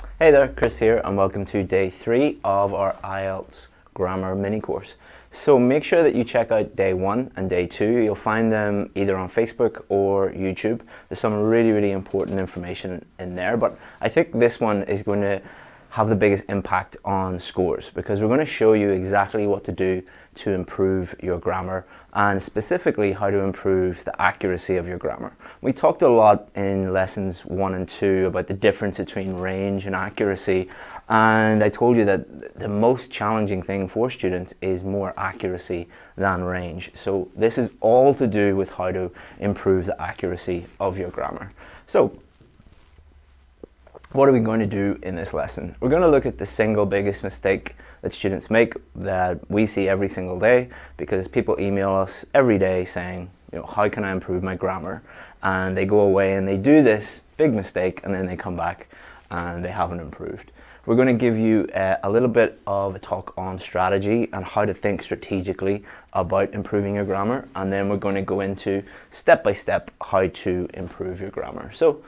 Hey there, Chris here, and welcome to day three of our IELTS grammar mini course. So make sure that you check out day one and day two. You'll find them either on Facebook or YouTube. There's some really, really important information in there, but I think this one is going to have the biggest impact on scores because we're going to show you exactly what to do to improve your grammar and specifically how to improve the accuracy of your grammar. We talked a lot in lessons one and two about the difference between range and accuracy and I told you that the most challenging thing for students is more accuracy than range. So this is all to do with how to improve the accuracy of your grammar. So what are we going to do in this lesson? We're going to look at the single biggest mistake that students make that we see every single day because people email us every day saying, you know, how can I improve my grammar? And they go away and they do this big mistake and then they come back and they haven't improved. We're going to give you a, a little bit of a talk on strategy and how to think strategically about improving your grammar and then we're going to go into step by step how to improve your grammar. So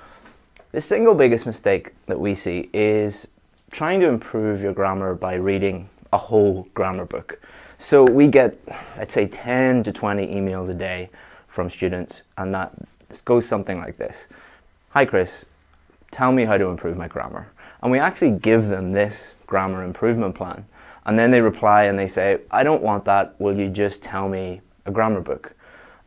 the single biggest mistake that we see is trying to improve your grammar by reading a whole grammar book. So we get, let's say, 10 to 20 emails a day from students, and that goes something like this Hi, Chris, tell me how to improve my grammar. And we actually give them this grammar improvement plan. And then they reply and they say, I don't want that. Will you just tell me a grammar book?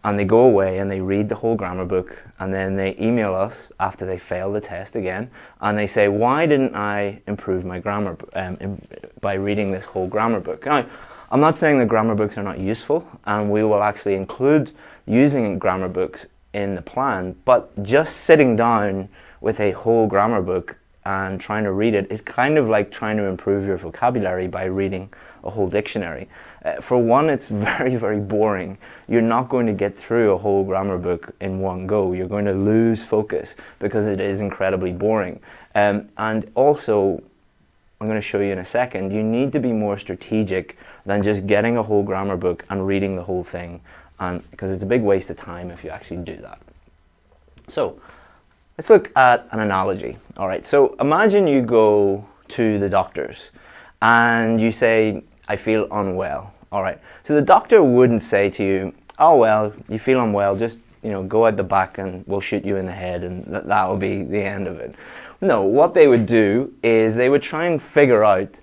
And they go away and they read the whole grammar book and then they email us after they fail the test again and they say why didn't i improve my grammar um, by reading this whole grammar book? Now i'm not saying that grammar books are not useful and we will actually include using grammar books in the plan but just sitting down with a whole grammar book and trying to read it is kind of like trying to improve your vocabulary by reading a whole dictionary. Uh, for one, it's very, very boring. You're not going to get through a whole grammar book in one go. You're going to lose focus because it is incredibly boring. Um, and also, I'm going to show you in a second, you need to be more strategic than just getting a whole grammar book and reading the whole thing, because it's a big waste of time if you actually do that. So, let's look at an analogy. All right, so imagine you go to the doctors and you say, I feel unwell. All right. So the doctor wouldn't say to you, oh, well, you feel unwell, just, you know, go out the back and we'll shoot you in the head and that, that will be the end of it. No, what they would do is they would try and figure out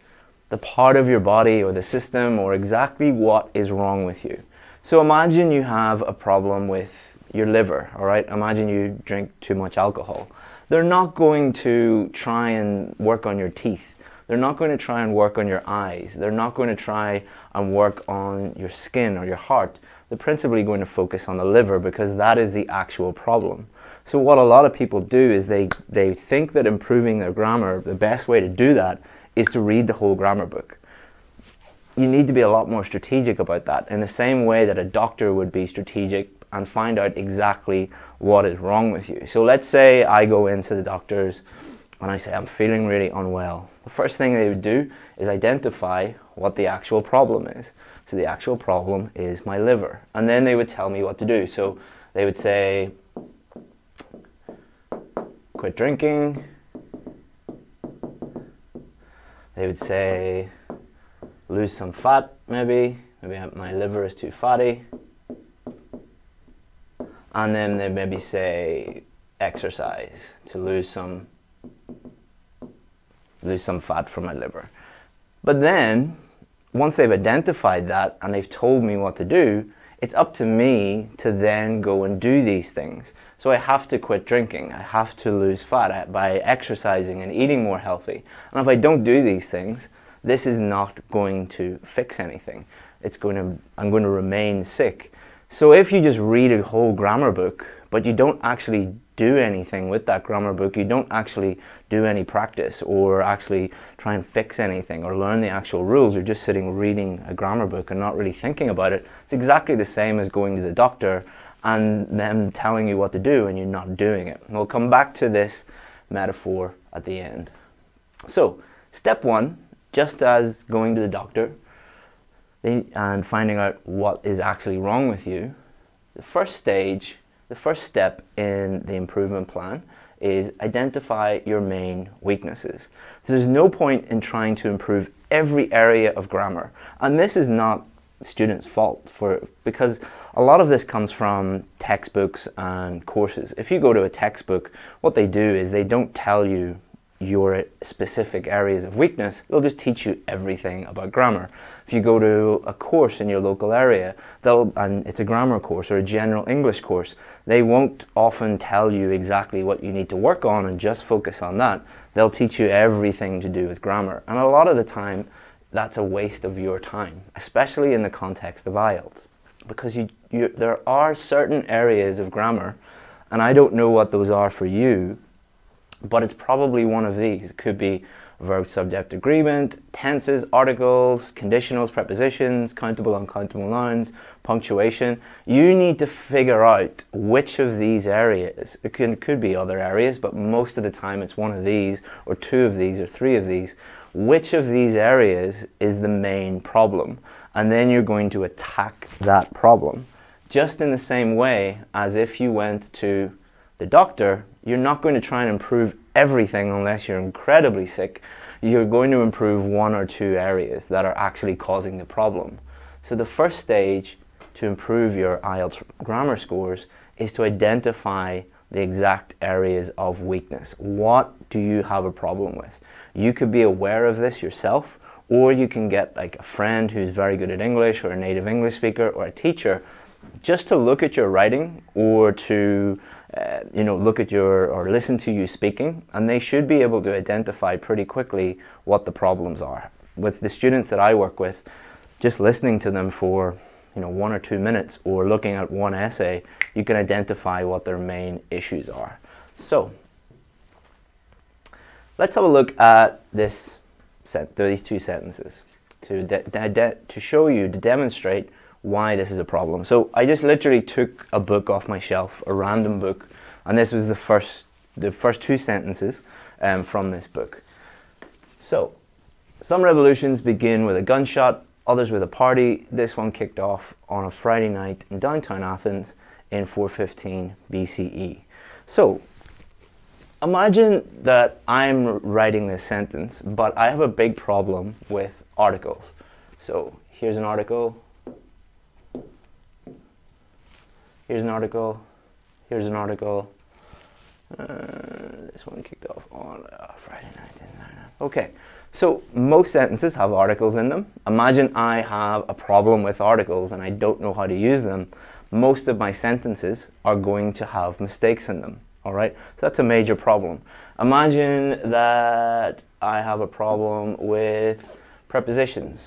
the part of your body or the system or exactly what is wrong with you. So imagine you have a problem with your liver, all right? Imagine you drink too much alcohol. They're not going to try and work on your teeth they're not going to try and work on your eyes. They're not going to try and work on your skin or your heart. They're principally going to focus on the liver because that is the actual problem. So what a lot of people do is they, they think that improving their grammar, the best way to do that is to read the whole grammar book. You need to be a lot more strategic about that in the same way that a doctor would be strategic and find out exactly what is wrong with you. So let's say I go into the doctor's and I say, I'm feeling really unwell, the first thing they would do is identify what the actual problem is. So the actual problem is my liver. And then they would tell me what to do. So they would say, quit drinking. They would say, lose some fat, maybe. Maybe my liver is too fatty. And then they maybe say, exercise to lose some lose some fat from my liver. But then, once they've identified that and they've told me what to do, it's up to me to then go and do these things. So I have to quit drinking. I have to lose fat uh, by exercising and eating more healthy. And if I don't do these things, this is not going to fix anything. It's going to, I'm going to remain sick. So if you just read a whole grammar book, but you don't actually do anything with that grammar book. You don't actually do any practice or actually try and fix anything or learn the actual rules. You're just sitting reading a grammar book and not really thinking about it. It's exactly the same as going to the doctor and them telling you what to do and you're not doing it. we'll come back to this metaphor at the end. So, step one, just as going to the doctor and finding out what is actually wrong with you, the first stage the first step in the improvement plan is identify your main weaknesses. So there's no point in trying to improve every area of grammar. And this is not students' fault for because a lot of this comes from textbooks and courses. If you go to a textbook, what they do is they don't tell you your specific areas of weakness, they'll just teach you everything about grammar. If you go to a course in your local area, they'll, and it's a grammar course or a general English course, they won't often tell you exactly what you need to work on and just focus on that. They'll teach you everything to do with grammar. And a lot of the time, that's a waste of your time, especially in the context of IELTS. Because you, you, there are certain areas of grammar, and I don't know what those are for you, but it's probably one of these. It could be verb subject agreement, tenses, articles, conditionals, prepositions, countable, uncountable nouns, punctuation. You need to figure out which of these areas, it could, could be other areas, but most of the time it's one of these, or two of these, or three of these. Which of these areas is the main problem? And then you're going to attack that problem. Just in the same way as if you went to the doctor, you're not going to try and improve everything unless you're incredibly sick. You're going to improve one or two areas that are actually causing the problem. So the first stage to improve your IELTS grammar scores is to identify the exact areas of weakness. What do you have a problem with? You could be aware of this yourself, or you can get like a friend who's very good at English, or a native English speaker, or a teacher, just to look at your writing or to uh, you know, look at your or listen to you speaking, and they should be able to identify pretty quickly what the problems are. With the students that I work with, just listening to them for you know one or two minutes or looking at one essay, you can identify what their main issues are. So let's have a look at this set, these two sentences to to show you to demonstrate why this is a problem. So I just literally took a book off my shelf, a random book, and this was the first, the first two sentences um, from this book. So, some revolutions begin with a gunshot, others with a party. This one kicked off on a Friday night in downtown Athens in 415 BCE. So, imagine that I'm writing this sentence, but I have a big problem with articles. So, here's an article, Here's an article. Here's an article. Uh, this one kicked off on uh, Friday night. Okay, so most sentences have articles in them. Imagine I have a problem with articles and I don't know how to use them. Most of my sentences are going to have mistakes in them. All right, so that's a major problem. Imagine that I have a problem with prepositions.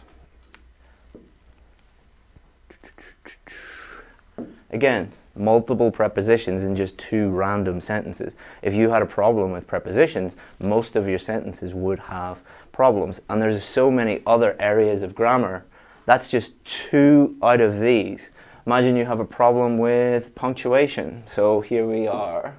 Again, multiple prepositions in just two random sentences. If you had a problem with prepositions, most of your sentences would have problems. And there's so many other areas of grammar. That's just two out of these. Imagine you have a problem with punctuation. So here we are.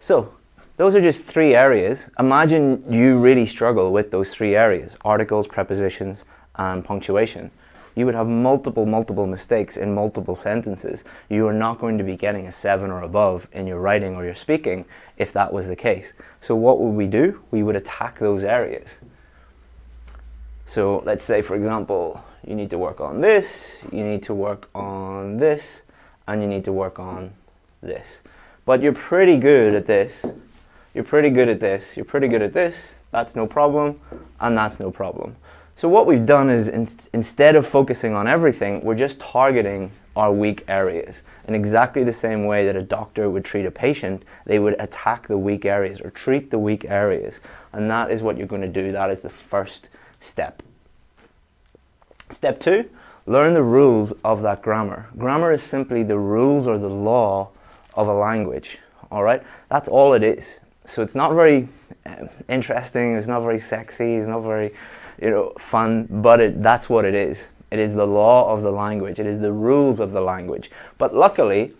So those are just three areas. Imagine you really struggle with those three areas, articles, prepositions, and punctuation. You would have multiple, multiple mistakes in multiple sentences. You are not going to be getting a seven or above in your writing or your speaking if that was the case. So what would we do? We would attack those areas. So let's say, for example, you need to work on this, you need to work on this, and you need to work on this. But you're pretty good at this you're pretty good at this, you're pretty good at this, that's no problem, and that's no problem. So what we've done is in, instead of focusing on everything, we're just targeting our weak areas. In exactly the same way that a doctor would treat a patient, they would attack the weak areas or treat the weak areas. And that is what you're going to do. That is the first step. Step two, learn the rules of that grammar. Grammar is simply the rules or the law of a language. All right? That's all it is so it's not very uh, interesting, it's not very sexy, it's not very you know, fun, but it, that's what it is. It is the law of the language, it is the rules of the language. But luckily,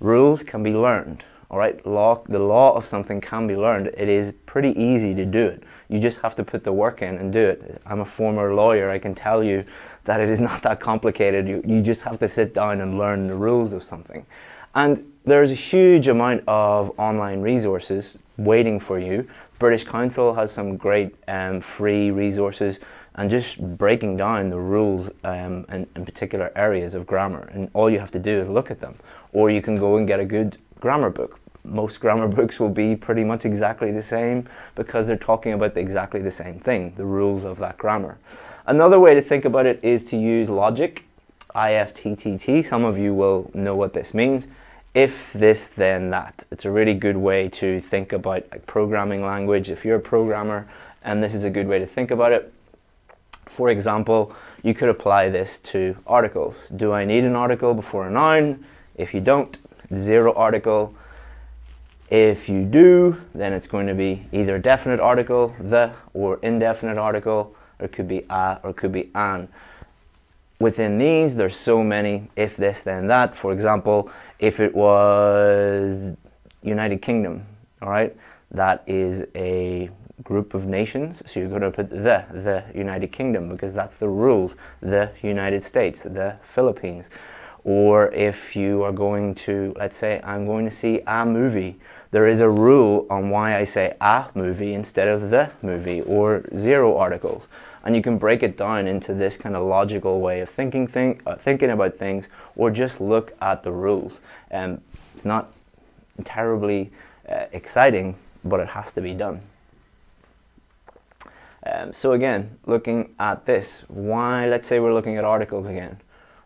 rules can be learned. All right, law, the law of something can be learned. It is pretty easy to do it. You just have to put the work in and do it. I'm a former lawyer. I can tell you that it is not that complicated. You, you just have to sit down and learn the rules of something. And there's a huge amount of online resources waiting for you. British Council has some great um, free resources and just breaking down the rules um, in, in particular areas of grammar. And all you have to do is look at them. Or you can go and get a good grammar book. Most grammar books will be pretty much exactly the same because they're talking about exactly the same thing, the rules of that grammar. Another way to think about it is to use logic, IFTTT. Some of you will know what this means. If this, then that. It's a really good way to think about like, programming language. If you're a programmer, and this is a good way to think about it, for example, you could apply this to articles. Do I need an article before a noun? If you don't, zero article. If you do, then it's going to be either a definite article, the, or indefinite article, or it could be a, or it could be an. Within these, there's so many if this, then that. For example, if it was United Kingdom, all right, that is a group of nations, so you're going to put the, the United Kingdom, because that's the rules, the United States, the Philippines. Or if you are going to, let's say, I'm going to see a movie, there is a rule on why I say a movie instead of the movie, or zero articles. And you can break it down into this kind of logical way of thinking, think, uh, thinking about things, or just look at the rules. Um, it's not terribly uh, exciting, but it has to be done. Um, so again, looking at this, why, let's say we're looking at articles again.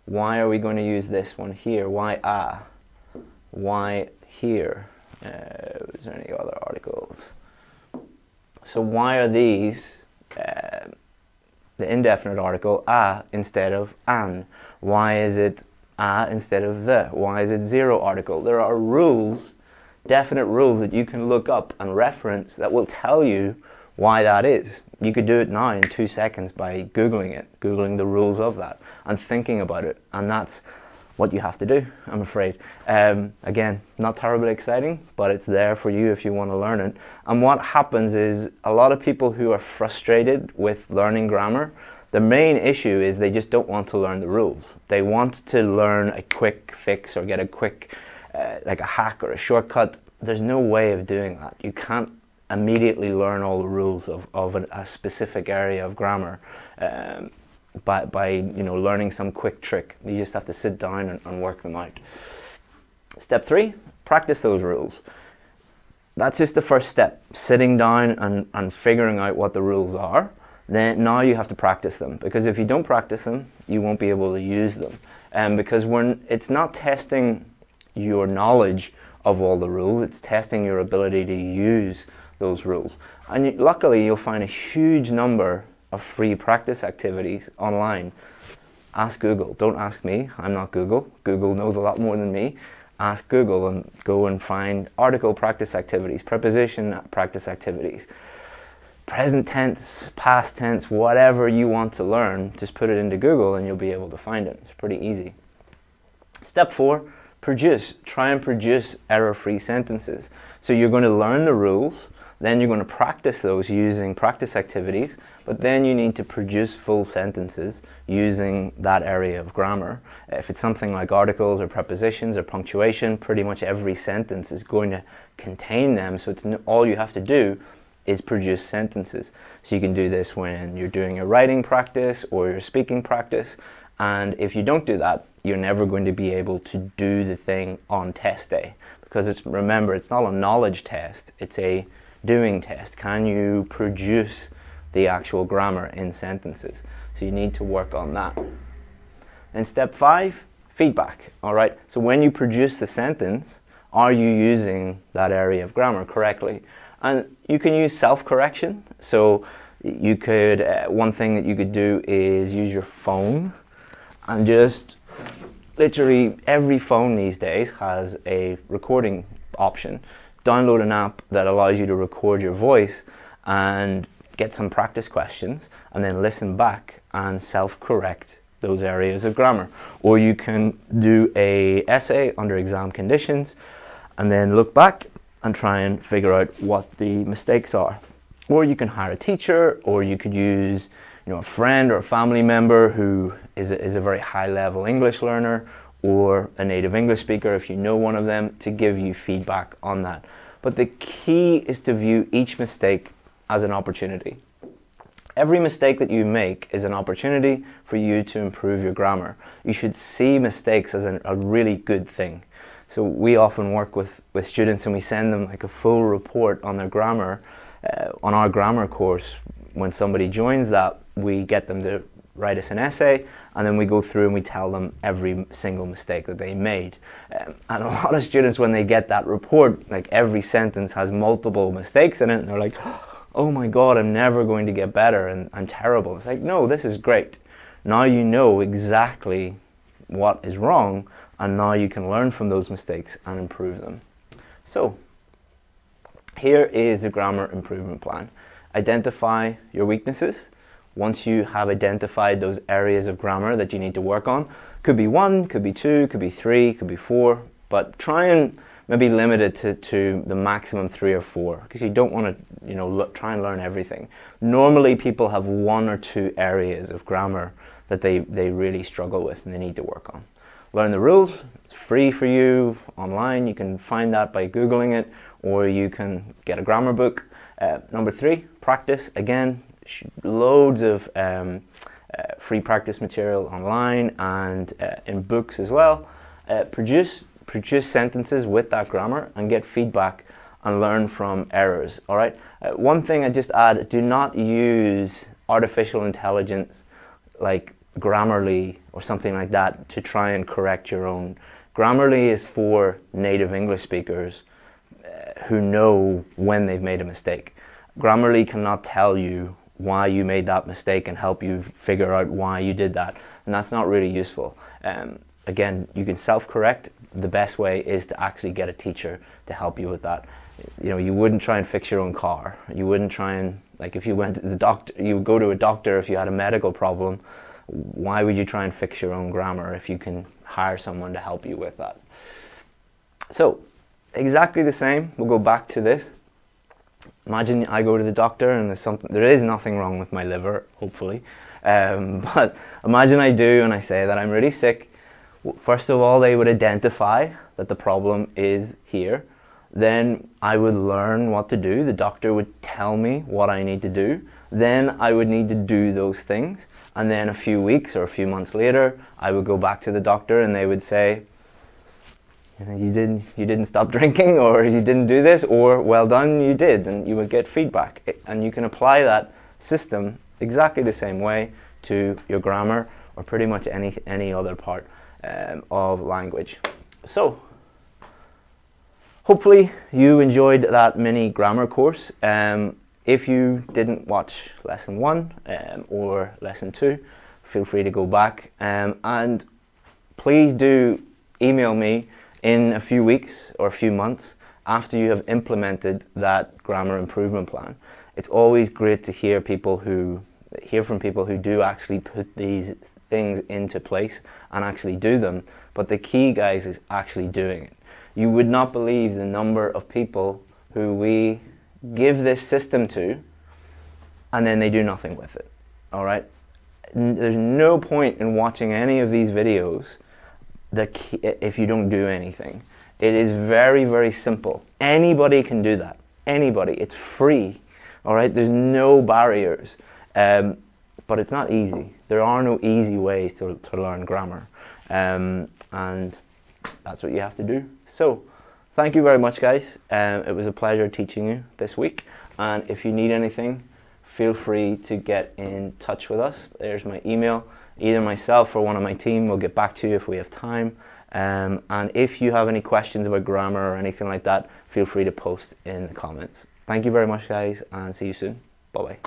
Why are we going to use this one here? Why ah? Why here? Uh, is there any other articles? So why are these uh, the indefinite article a instead of an? Why is it a instead of the? Why is it zero article? There are rules, definite rules that you can look up and reference that will tell you why that is. You could do it now in two seconds by Googling it, Googling the rules of that and thinking about it. And that's what you have to do, I'm afraid. Um, again, not terribly exciting, but it's there for you if you want to learn it. And what happens is a lot of people who are frustrated with learning grammar, the main issue is they just don't want to learn the rules. They want to learn a quick fix or get a quick, uh, like a hack or a shortcut. There's no way of doing that. You can't immediately learn all the rules of, of an, a specific area of grammar um, by, by you know, learning some quick trick. You just have to sit down and, and work them out. Step three, practice those rules. That's just the first step, sitting down and, and figuring out what the rules are. Then now you have to practice them because if you don't practice them, you won't be able to use them. And um, because when it's not testing your knowledge of all the rules, it's testing your ability to use those rules. And you, luckily, you'll find a huge number of free practice activities online. Ask Google. Don't ask me. I'm not Google. Google knows a lot more than me. Ask Google and go and find article practice activities, preposition practice activities, present tense, past tense, whatever you want to learn, just put it into Google and you'll be able to find it. It's pretty easy. Step four, produce. Try and produce error-free sentences. So you're going to learn the rules, then you're going to practice those using practice activities, but then you need to produce full sentences using that area of grammar. If it's something like articles or prepositions or punctuation, pretty much every sentence is going to contain them, so it's all you have to do is produce sentences. So you can do this when you're doing a writing practice or your speaking practice, and if you don't do that, you're never going to be able to do the thing on test day. Because it's, remember, it's not a knowledge test, it's a doing test. Can you produce the actual grammar in sentences? So you need to work on that. And step five, feedback. All right. So when you produce the sentence, are you using that area of grammar correctly? And you can use self-correction. So you could, uh, one thing that you could do is use your phone and just literally every phone these days has a recording option download an app that allows you to record your voice and get some practice questions and then listen back and self-correct those areas of grammar. Or you can do a essay under exam conditions and then look back and try and figure out what the mistakes are. Or you can hire a teacher, or you could use you know, a friend or a family member who is a, is a very high level English learner or a native English speaker, if you know one of them, to give you feedback on that. But the key is to view each mistake as an opportunity. Every mistake that you make is an opportunity for you to improve your grammar. You should see mistakes as an, a really good thing. So we often work with, with students and we send them like a full report on their grammar uh, on our grammar course. When somebody joins that, we get them to write us an essay and then we go through and we tell them every single mistake that they made. Um, and a lot of students, when they get that report, like every sentence has multiple mistakes in it, and they're like, oh my God, I'm never going to get better and I'm terrible. It's like, no, this is great. Now you know exactly what is wrong and now you can learn from those mistakes and improve them. So, here is the grammar improvement plan. Identify your weaknesses. Once you have identified those areas of grammar that you need to work on, could be one, could be two, could be three, could be four, but try and maybe limit it to, to the maximum three or four because you don't want to you know try and learn everything. Normally people have one or two areas of grammar that they, they really struggle with and they need to work on. Learn the rules, it's free for you online, you can find that by Googling it or you can get a grammar book. Uh, number three, practice. Again, loads of um, uh, free practice material online and uh, in books as well. Uh, produce produce sentences with that grammar and get feedback and learn from errors. All right. Uh, one thing I just add: do not use artificial intelligence like Grammarly or something like that to try and correct your own. Grammarly is for native English speakers uh, who know when they've made a mistake. Grammarly cannot tell you why you made that mistake and help you figure out why you did that, and that's not really useful. Um, again, you can self-correct. The best way is to actually get a teacher to help you with that. You know, you wouldn't try and fix your own car. You wouldn't try and like if you went to the doctor, you would go to a doctor if you had a medical problem. Why would you try and fix your own grammar if you can hire someone to help you with that? So, exactly the same. We'll go back to this. Imagine I go to the doctor and there's something. There is nothing wrong with my liver, hopefully. Um, but imagine I do and I say that I'm really sick First of all, they would identify that the problem is here. Then I would learn what to do. The doctor would tell me what I need to do. Then I would need to do those things. And then a few weeks or a few months later, I would go back to the doctor and they would say, you didn't, you didn't stop drinking or you didn't do this or well done, you did. And you would get feedback. And you can apply that system exactly the same way to your grammar or pretty much any, any other part um, of language. So, hopefully you enjoyed that mini grammar course. Um, if you didn't watch lesson one um, or lesson two, feel free to go back um, and please do email me in a few weeks or a few months after you have implemented that grammar improvement plan. It's always great to hear people who hear from people who do actually put these things into place and actually do them. But the key, guys, is actually doing it. You would not believe the number of people who we give this system to and then they do nothing with it. All right? There's no point in watching any of these videos if you don't do anything. It is very, very simple. Anybody can do that. Anybody. It's free. All right? There's no barriers. Um, but it's not easy. There are no easy ways to, to learn grammar. Um, and that's what you have to do. So, thank you very much, guys. Um, it was a pleasure teaching you this week. And if you need anything, feel free to get in touch with us. There's my email. Either myself or one of my team will get back to you if we have time. Um, and if you have any questions about grammar or anything like that, feel free to post in the comments. Thank you very much, guys, and see you soon. Bye bye.